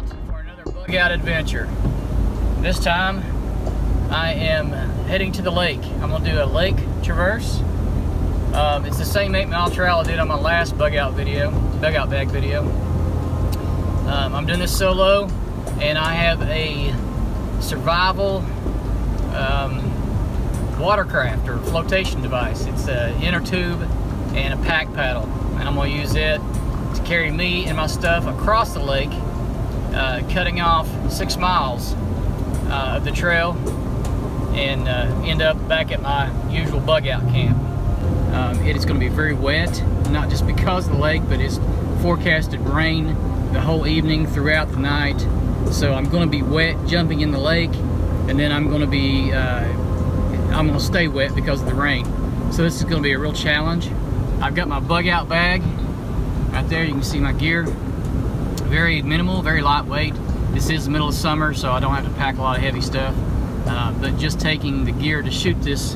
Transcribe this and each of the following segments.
out for another bug out adventure. This time I am heading to the lake. I'm gonna do a lake traverse. Um, it's the same eight mile trail I did on my last bug out video, bug out bag video. Um, I'm doing this solo and I have a survival um, watercraft or flotation device. It's an inner tube and a pack paddle and I'm gonna use it to carry me and my stuff across the lake, uh, cutting off six miles uh, of the trail and uh, end up back at my usual bug out camp. Um, it is going to be very wet, not just because of the lake, but it's forecasted rain the whole evening throughout the night. So I'm going to be wet jumping in the lake, and then I'm going to be, uh, I'm going to stay wet because of the rain. So this is going to be a real challenge. I've got my bug out bag right there. You can see my gear. Very minimal, very lightweight. This is the middle of summer, so I don't have to pack a lot of heavy stuff. Uh, but just taking the gear to shoot this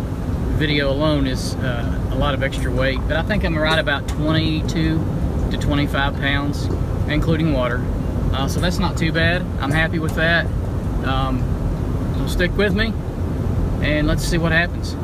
video alone is uh, a lot of extra weight. But I think I'm right about 22 to 25 pounds, including water. Uh, so that's not too bad. I'm happy with that. Um, so stick with me, and let's see what happens.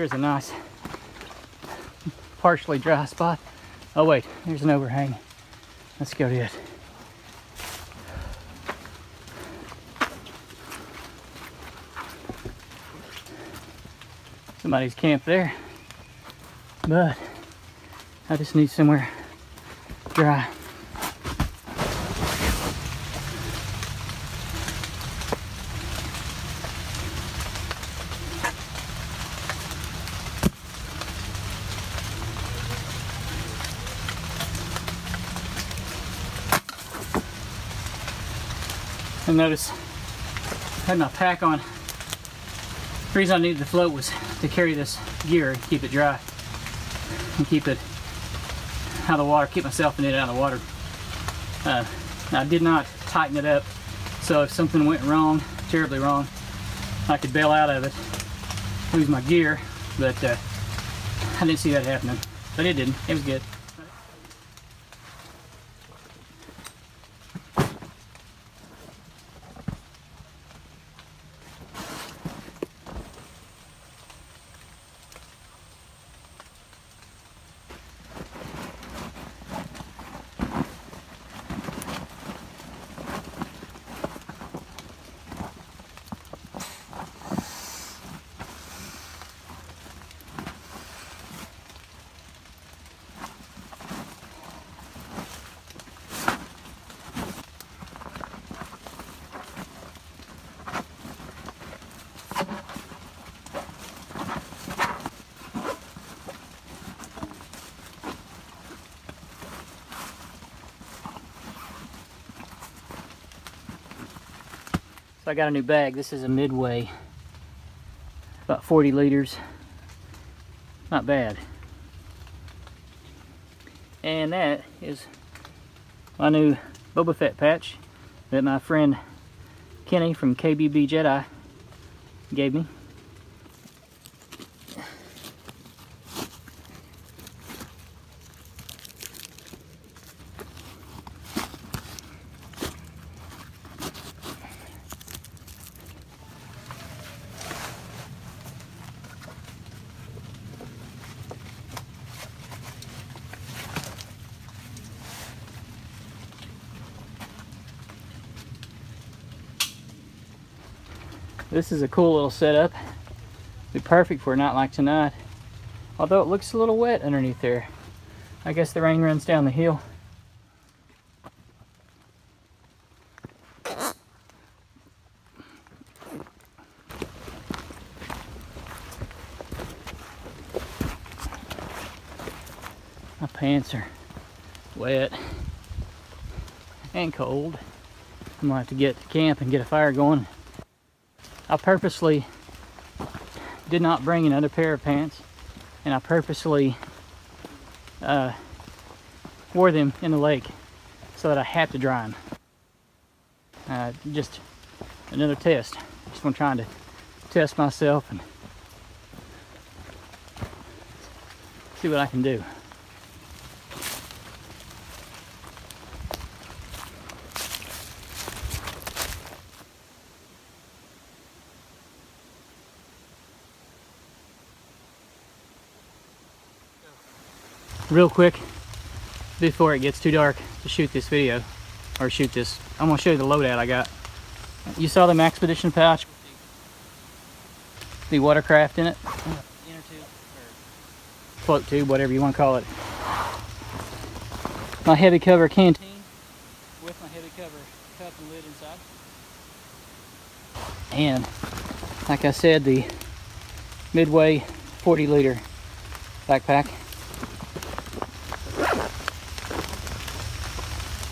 Here's a nice partially dry spot. Oh wait, there's an overhang. Let's go to it. Somebody's camped there, but I just need somewhere dry. And notice I had my pack on. The reason I needed the float was to carry this gear and keep it dry and keep it out of the water, keep myself in it out of the water. Uh, I did not tighten it up, so if something went wrong, terribly wrong, I could bail out of it, lose my gear, but uh, I didn't see that happening. But it didn't, it was good. I got a new bag. This is a Midway, about 40 liters. Not bad. And that is my new Boba Fett patch that my friend Kenny from KBB Jedi gave me. This is a cool little setup. Be perfect for a night like tonight. Although it looks a little wet underneath there. I guess the rain runs down the hill. My pants are wet and cold. I'm gonna have to get to camp and get a fire going. I purposely did not bring another pair of pants and I purposely uh, wore them in the lake so that I have to dry them. Uh, just another test. Just one trying to test myself and see what I can do. Real quick before it gets too dark to shoot this video or shoot this I'm gonna show you the loadout I got. You saw the Maxpedition pouch? The watercraft in it? Inner tube or float tube whatever you want to call it. My heavy cover canteen with my heavy cover cup and lid inside. And like I said the Midway 40 liter backpack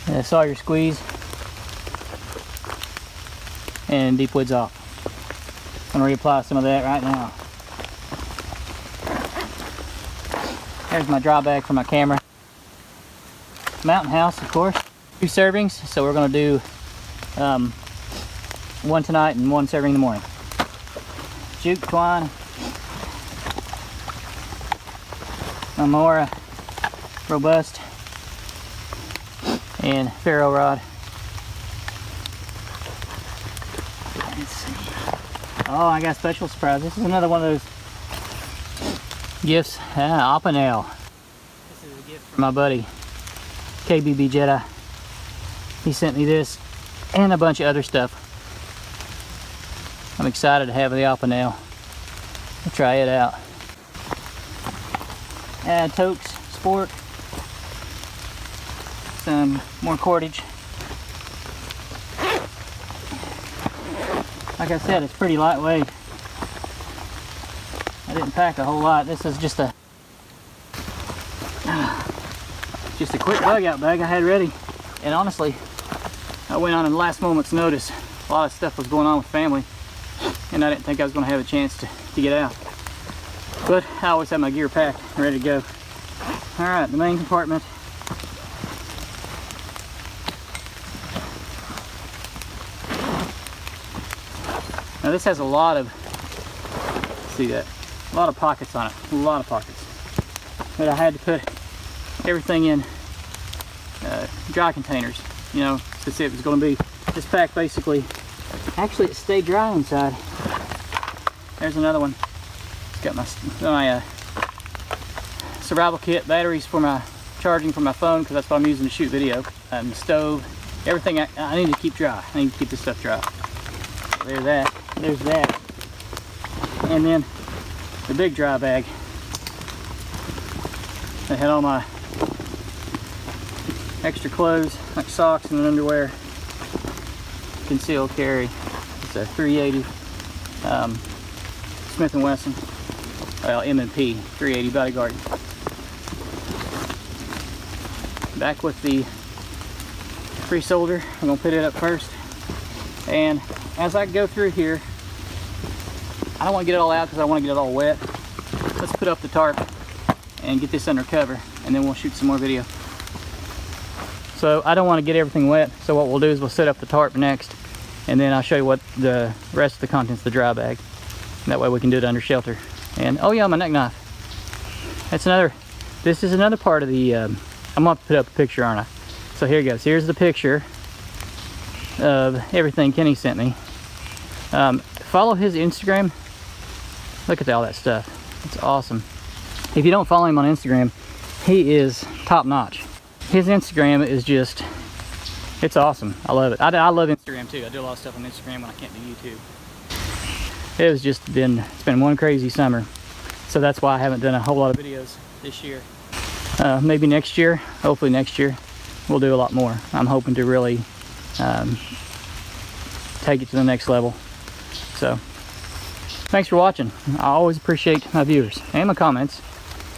uh, Sawyer squeeze and deep woods off. I'm to reapply some of that right now. There's my dry bag for my camera. Mountain House, of course. Two servings, so we're to do um, one tonight and one serving in the morning. Jute twine. a Mora Robust and ferro rod. Let's see. Oh, I got special surprise. This is another one of those gifts. Ah, Opinel. This is a gift from my buddy, KBB Jedi. He sent me this and a bunch of other stuff. I'm excited to have the Opinel. I'll try it out. And Toaks Spork some more cordage. Like I said, it's pretty lightweight. I didn't pack a whole lot. This is just a just a quick bug out bag I had ready. And honestly, I went on in last moment's notice. A lot of stuff was going on with family and I didn't think I was going to have a chance to, to get out. But I always have my gear packed, ready to go. All right, the main compartment. Now this has a lot of, see that, a lot of pockets on it, a lot of pockets. But I had to put everything in uh, dry containers, you know, to see if it was going to be. This pack basically, actually it stayed dry inside. There's another one. It's got my, my uh, survival kit, batteries for my charging for my phone because that's what I'm using to shoot video, and the stove, everything I, I, need to keep dry. I need to keep this stuff dry. There's that. There's that. And then the big dry bag. I had all my extra clothes, like socks and underwear. Concealed carry. It's a 380 um, Smith & Wesson. Well, M&P 380 Bodyguard. Back with the free solder. I'm gonna put it up first. And as I go through here, I don't want to get it all out because I want to get it all wet. Let's put up the tarp and get this under cover and then we'll shoot some more video. So I don't want to get everything wet. So what we'll do is we'll set up the tarp next and then I'll show you what the rest of the contents of the dry bag. That way we can do it under shelter. And oh yeah, my neck knife. That's another, this is another part of the, um, I'm gonna put up a picture, aren't I? So here it goes. Here's the picture of everything Kenny sent me. Um, follow his Instagram. Look at all that stuff. It's awesome. If you don't follow him on Instagram, he is top notch. His Instagram is just, it's awesome. I love it. I, I love Instagram too. I do a lot of stuff on Instagram when I can't do YouTube. It has just been, it's been one crazy summer. So that's why I haven't done a whole lot of videos this year. Uh, maybe next year, hopefully next year, we'll do a lot more. I'm hoping to really um, take it to the next level. So, thanks for watching. I always appreciate my viewers and my comments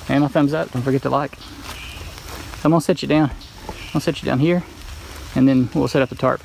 and my thumbs up. Don't forget to like. I'm gonna set you down. I'll set you down here and then we'll set up the tarp.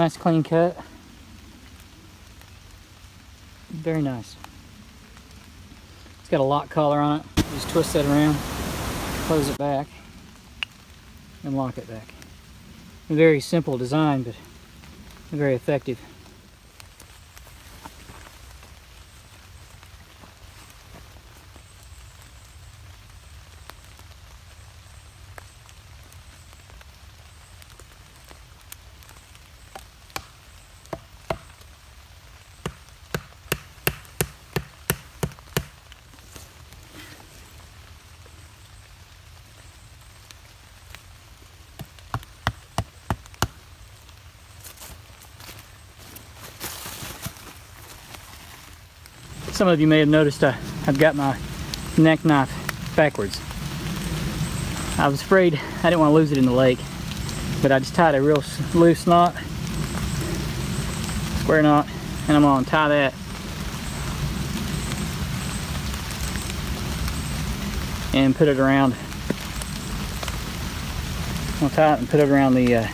Nice clean cut. Very nice. It's got a lock collar on it. Just twist that around, close it back, and lock it back. very simple design, but very effective. Some of you may have noticed uh, I've got my neck knife backwards. I was afraid I didn't want to lose it in the lake, but I just tied a real loose knot, square knot, and I'm gonna tie that and put it around. I'll tie it and put it around the uh,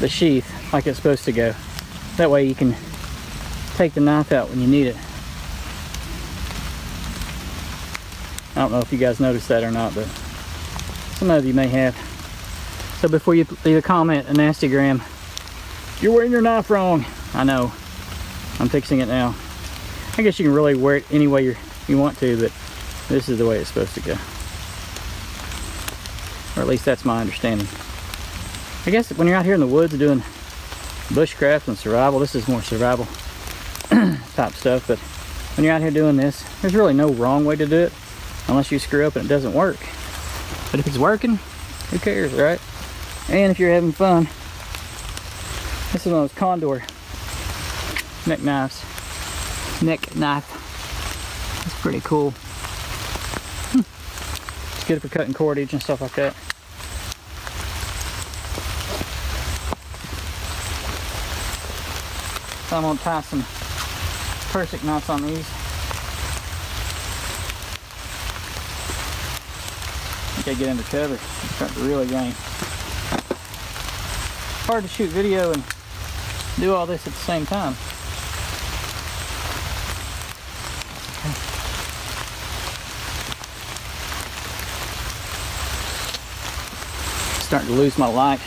the sheath like it's supposed to go. That way you can take the knife out when you need it. I don't know if you guys noticed that or not, but some of you may have. So before you leave a comment, a nastygram, you're wearing your knife wrong. I know. I'm fixing it now. I guess you can really wear it any way you you want to, but this is the way it's supposed to go. Or at least that's my understanding. I guess when you're out here in the woods doing bushcraft and survival, this is more survival type stuff, but when you're out here doing this, there's really no wrong way to do it unless you screw up and it doesn't work. But if it's working, who cares, right? And if you're having fun, this is one of those condor neck knives. Neck knife. It's pretty cool. Hmm. It's good for cutting cordage and stuff like that. I'm gonna tie some Prusik knots on these. Think I get under cover. It's starting to really rain. Hard to shoot video and do all this at the same time. Starting to lose my light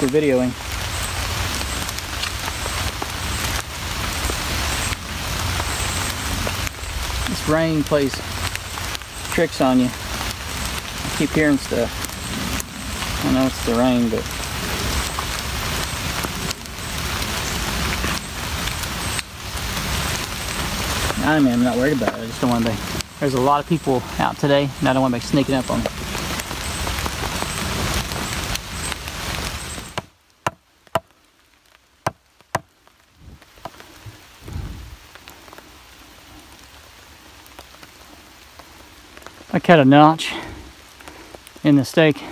for videoing. Rain plays tricks on you. I keep hearing stuff. I know it's the rain, but I mean, I'm not worried about it. I just don't want to be. There's a lot of people out today, and I don't want to be sneaking up on them. I cut a notch in the stake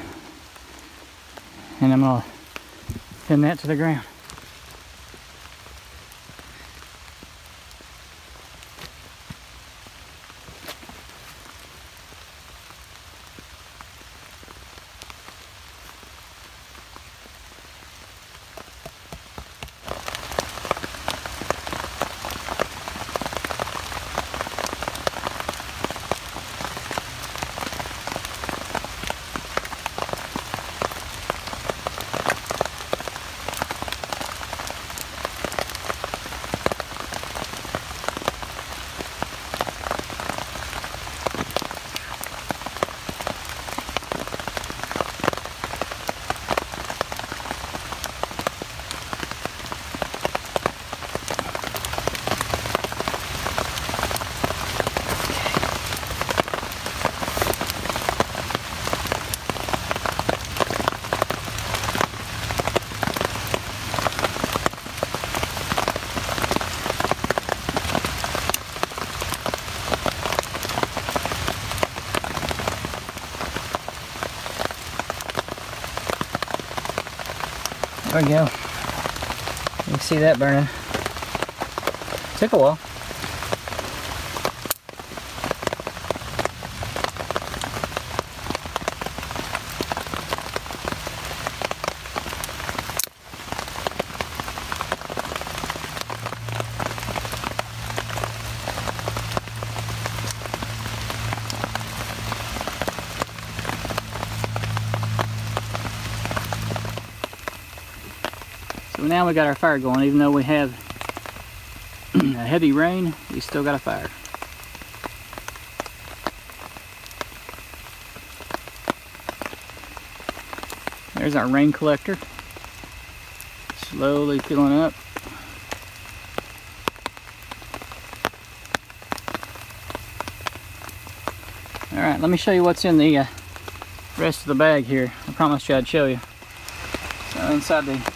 and I'm gonna pin that to the ground. There we go. You can see that burning. Took a while. We got our fire going, even though we have a heavy rain, we still got a fire. There's our rain collector. Slowly filling up. Alright, let me show you what's in the uh, rest of the bag here. I promised you I'd show you. So inside the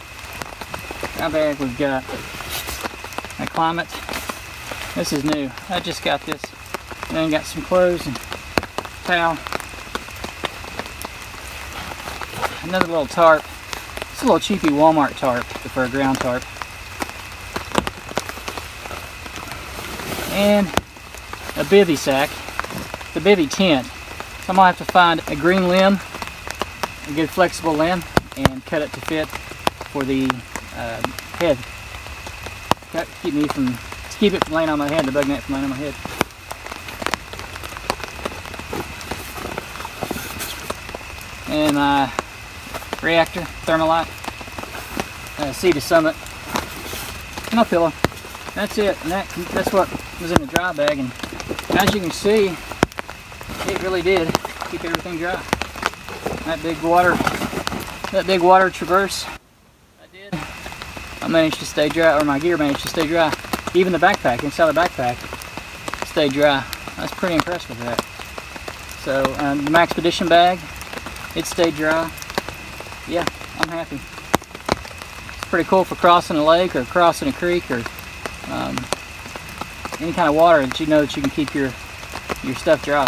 our bag we've got a Klymit. This is new. I just got this. Then got some clothes and towel. Another little tarp. It's a little cheapy Walmart tarp for a ground tarp. And a bivy sack the bivy tent. So I'm gonna have to find a green limb, a good flexible limb, and cut it to fit for the uh, head. Keep me from, to keep it from laying on my head, the bug net from laying on my head. And my reactor, Thermolite, uh, Sea to Summit, and my pillow. That's it, and that, that's what was in the dry bag. And as you can see, it really did keep everything dry. That big water, that big water traverse, managed to stay dry, or my gear managed to stay dry. Even the backpack, inside the backpack, stayed dry. I was pretty impressed with that. So um, the Maxpedition bag, it stayed dry. Yeah, I'm happy. It's pretty cool for crossing a lake or crossing a creek or um, any kind of water that you know that you can keep your your stuff dry.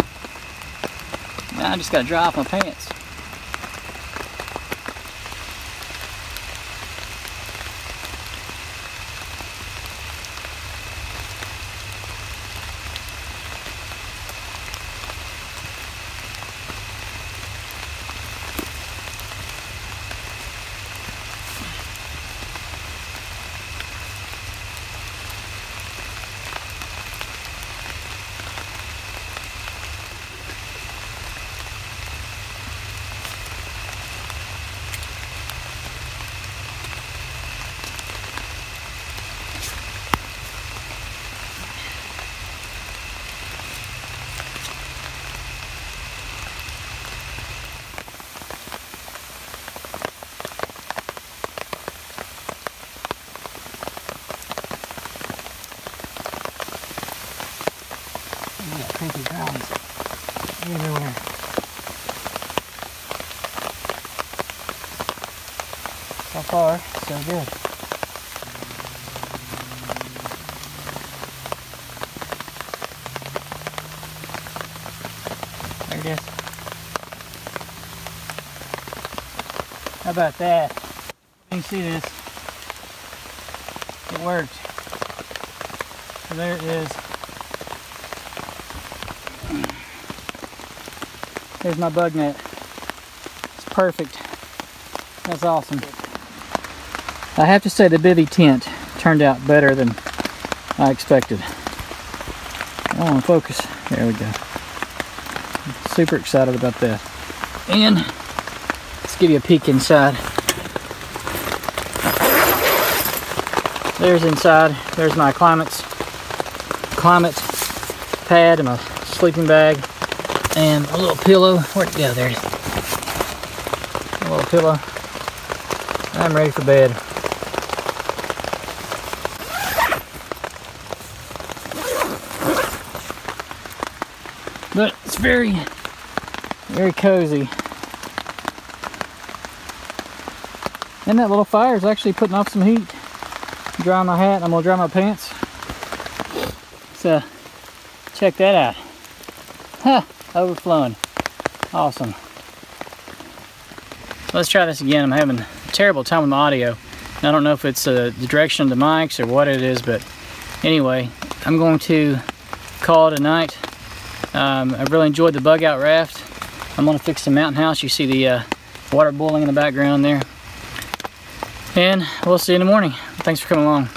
Now I just got to dry off my pants. Far, so good. There it is. How about that? You can see this. It worked. So there it is. There's my bug net. It's perfect. That's awesome. I have to say the bivy tent turned out better than I expected. I want to focus. There we go. Super excited about that. And let's give you a peek inside. There's inside. There's my Klymits, Klymits pad and my sleeping bag and a little pillow. Where'd it go? There it is. A little pillow. I'm ready for bed. But it's very, very cozy. And that little fire is actually putting off some heat. Dry my hat, I'm gonna dry my pants. So, check that out. Huh overflowing. Awesome. Let's try this again. I'm having a terrible time with my audio. I don't know if it's uh, the direction of the mics or what it is, but anyway, I'm going to call it a night. Um, I really enjoyed the bug out raft. I'm to fix the mountain house. You see the uh, water boiling in the background there. And we'll see you in the morning. Thanks for coming along.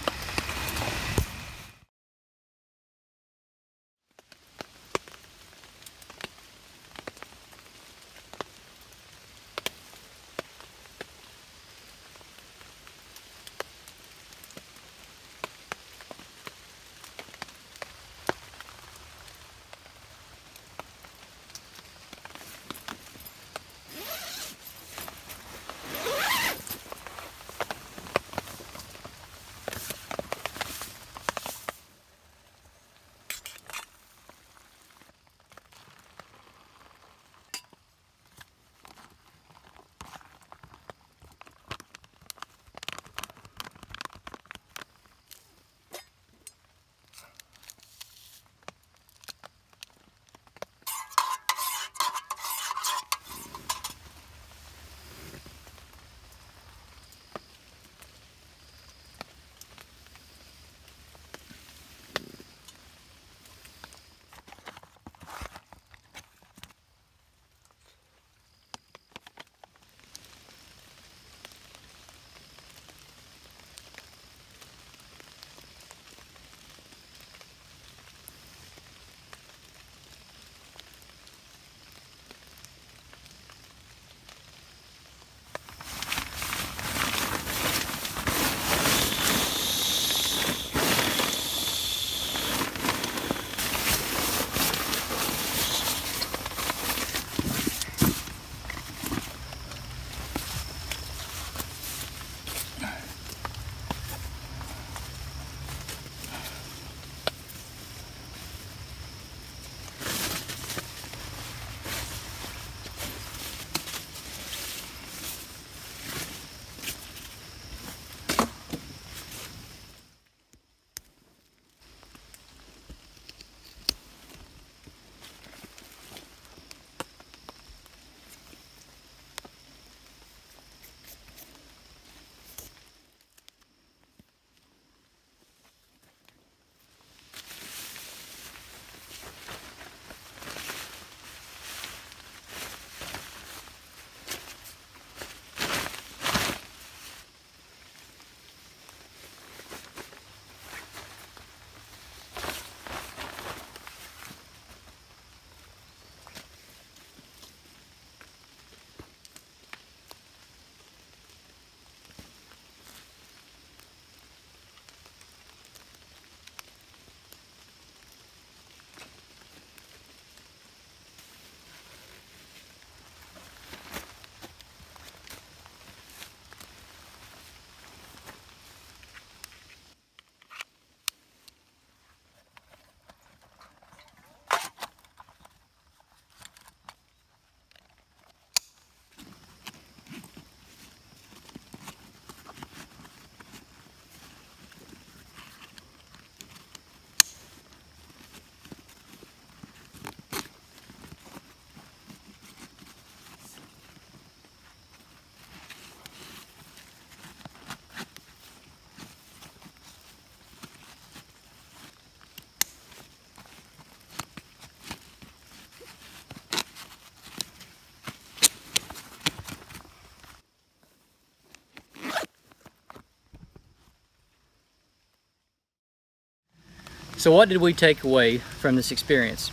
So what did we take away from this experience?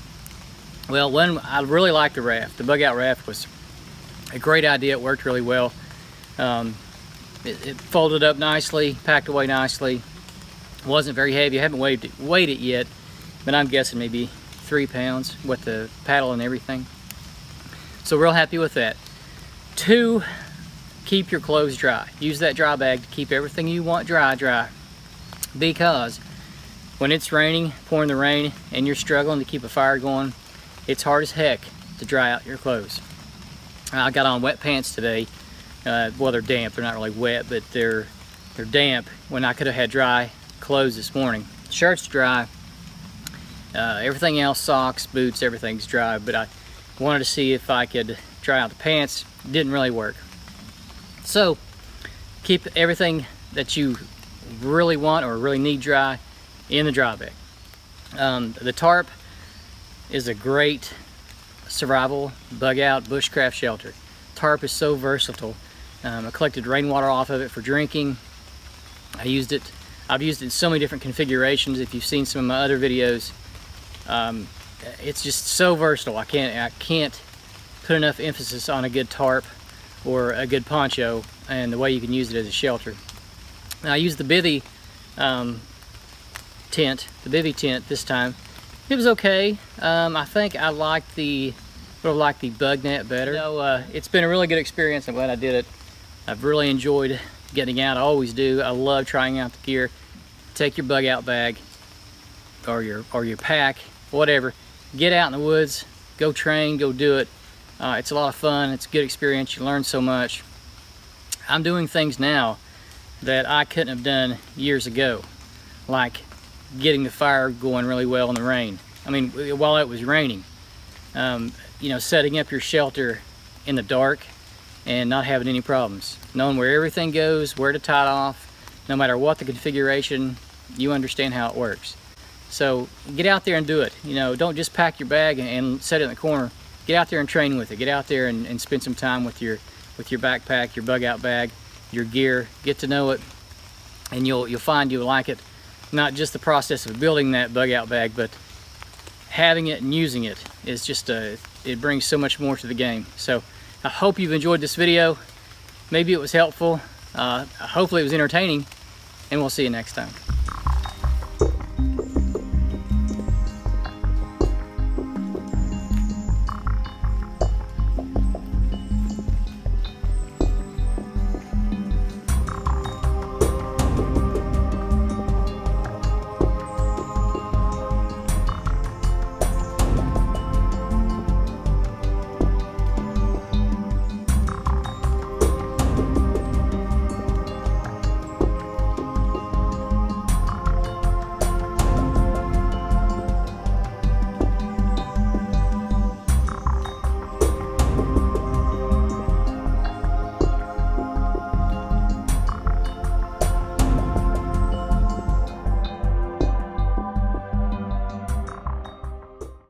Well, one, I really liked the raft. The bug out raft was a great idea. It worked really well. Um, it, it, folded up nicely, packed away nicely. Wasn't very heavy. I haven't weighed it, weighed it yet, but I'm guessing maybe three pounds with the paddle and everything. So real happy with that. Two, keep your clothes dry. Use that dry bag to keep everything you want dry, dry. Because when it's raining, pouring the rain, and you're struggling to keep a fire going, it's hard as heck to dry out your clothes. I got on wet pants today. Uh, well, they're damp. They're not really wet, but they're they're damp when I could have had dry clothes this morning. Shirt's dry. Uh, everything else, socks, boots, everything's dry, but I wanted to see if I could dry out the pants. Didn't really work. So, keep everything that you really want or really need dry in the dry bag. Um, the tarp is a great survival bug out bushcraft shelter. Tarp is so versatile. Um, I collected rainwater off of it for drinking. I used it, I've used it in so many different configurations. If you've seen some of my other videos, um, it's just so versatile. I can't, I can't put enough emphasis on a good tarp or a good poncho and the way you can use it as a shelter. Now I use the bivy um, tent, the bivy tent this time. It was okay. Um, I think I liked the, would have liked the bug net better. So uh, it's been a really good experience. I'm glad I did it. I've really enjoyed getting out. I always do. I love trying out the gear. Take your bug out bag or your or your pack, whatever. Get out in the woods, go train, go do it. Uh, it's a lot of fun. It's a good experience. You learn so much. I'm doing things now that I couldn't have done years ago, like getting the fire going really well in the rain. I mean, while it was raining, um, you know, setting up your shelter in the dark and not having any problems. Knowing where everything goes, where to tie it off, no matter what the configuration, you understand how it works. So get out there and do it. You know, don't just pack your bag and, and set it in the corner. Get out there and train with it. Get out there and, and spend some time with your with your backpack, your bug out bag, your gear. Get to know it, and you'll you'll find you'll like it. Not just the process of building that bug out bag, but having it and using it is just a it brings so much more to the game. So I hope you've enjoyed this video. Maybe it was helpful. Uh, hopefully it was entertaining, and we'll see you next time.